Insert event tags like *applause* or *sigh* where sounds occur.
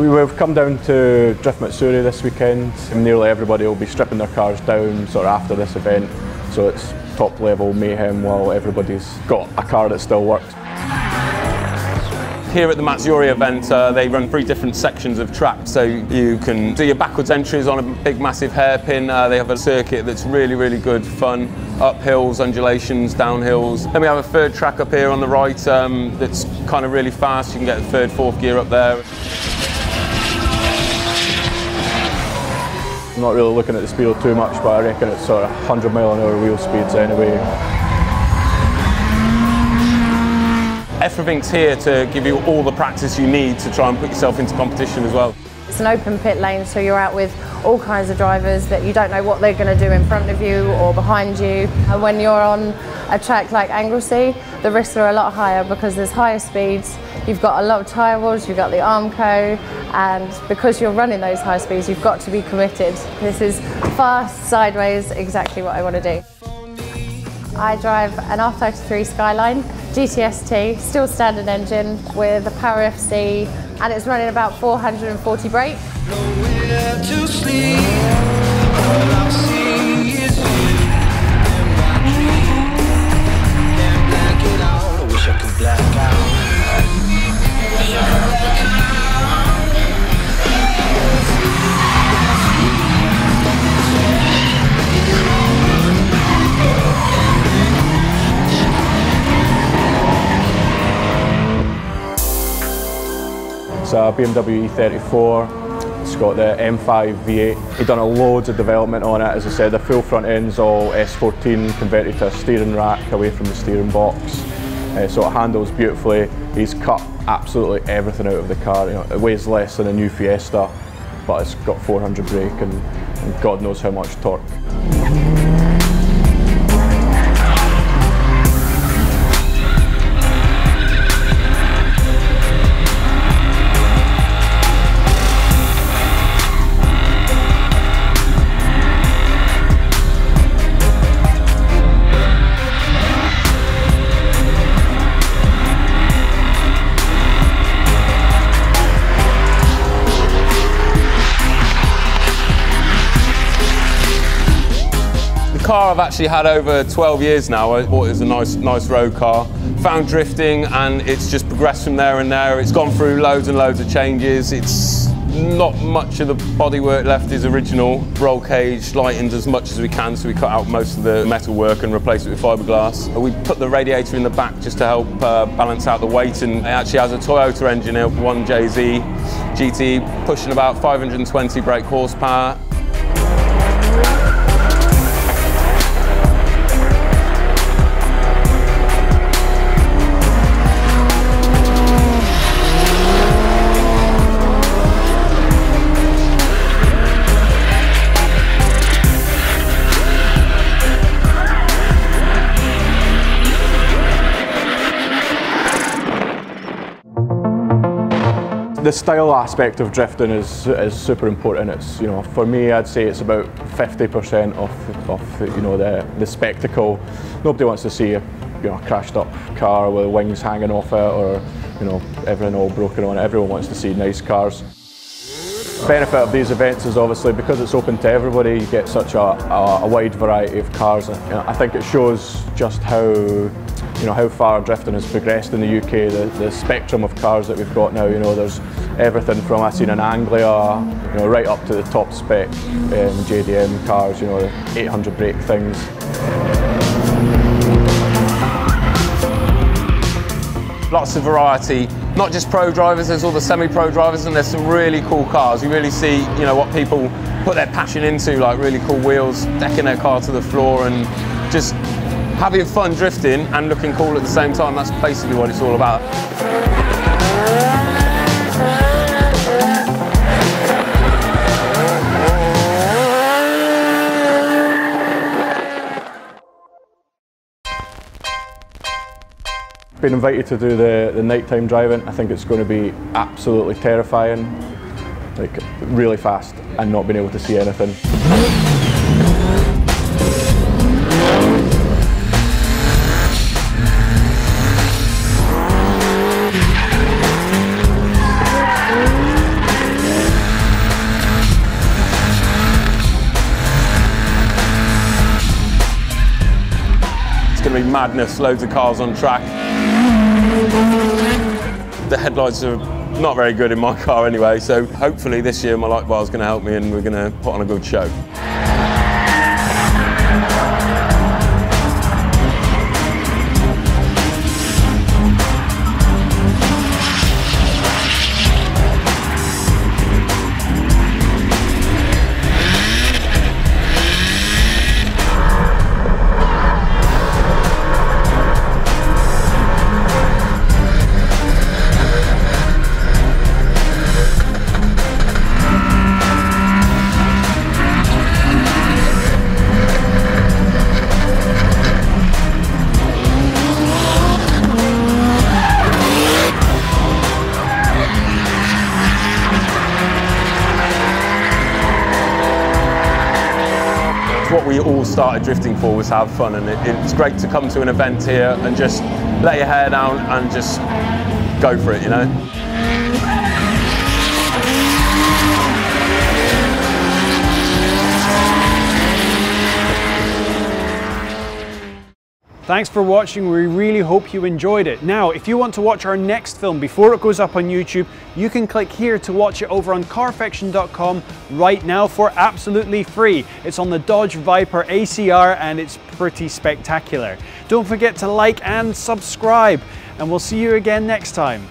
We've come down to Drift Matsuri this weekend. Nearly everybody will be stripping their cars down sort of after this event. So it's top level mayhem while everybody's got a car that still works. Here at the Matsuri event, uh, they run three different sections of track, so you can do your backwards entries on a big massive hairpin. Uh, they have a circuit that's really, really good fun, uphills, undulations, downhills. Then we have a third track up here on the right um, that's kind of really fast. You can get the third, fourth gear up there. I'm not really looking at the speed too much, but I reckon it's sort of 100 mile an hour wheel speeds anyway. Everything's here to give you all the practice you need to try and put yourself into competition as well. It's an open pit lane, so you're out with all kinds of drivers that you don't know what they're going to do in front of you or behind you. And when you're on a track like Anglesey, the risks are a lot higher because there's higher speeds, you've got a lot of tyre walls, you've got the Armco, and because you're running those high speeds, you've got to be committed. This is fast, sideways, exactly what I want to do. I drive an R33 Skyline GTST, still standard engine with a Power FC and it's running about 440 brake. It's a BMW E34. It's got the M5 V8. He's done a loads of development on it. As I said, the full front end's all S14 converted to a steering rack away from the steering box. Uh, so it handles beautifully. He's cut absolutely everything out of the car. You know, it weighs less than a new Fiesta, but it's got 400 brake and, and God knows how much torque. Car I've actually had over 12 years now. I bought it as a nice, nice road car. Found drifting and it's just progressed from there and there. It's gone through loads and loads of changes. It's not much of the bodywork left is original. Roll cage lightened as much as we can, so we cut out most of the metal work and replaced it with fiberglass. We put the radiator in the back just to help uh, balance out the weight, and it actually has a Toyota engine here, 1JZ GT, pushing about 520 brake horsepower. The style aspect of drifting is is super important. It's you know for me I'd say it's about 50% of of you know the the spectacle. Nobody wants to see a you know crashed up car with wings hanging off it or you know everything all broken on it. Everyone wants to see nice cars. The benefit of these events is obviously because it's open to everybody, you get such a, a, a wide variety of cars. I think it shows just how you know how far drifting has progressed in the UK. The, the spectrum of cars that we've got now. You know, there's everything from I've seen an Anglia, you know, right up to the top spec um, JDM cars. You know, 800 brake things. Lots of variety, not just pro drivers, there's all the semi-pro drivers and there's some really cool cars. You really see, you know, what people put their passion into, like really cool wheels, decking their car to the floor and just having fun drifting and looking cool at the same time. That's basically what it's all about. Been invited to do the, the nighttime driving. I think it's going to be absolutely terrifying, like really fast and not being able to see anything. Madness, loads of cars on track. The headlights are not very good in my *laughs* car anyway, so hopefully this year my light bar is going to help me and we're going to put on a good show. We all started drifting for was have fun and it, it's great to come to an event here and just let your hair down and just go for it, you know? Thanks for watching, we really hope you enjoyed it. Now, if you want to watch our next film before it goes up on YouTube, you can click here to watch it over on carfection.com right now for absolutely free. It's on the Dodge Viper ACR and it's pretty spectacular. Don't forget to like and subscribe, and we'll see you again next time.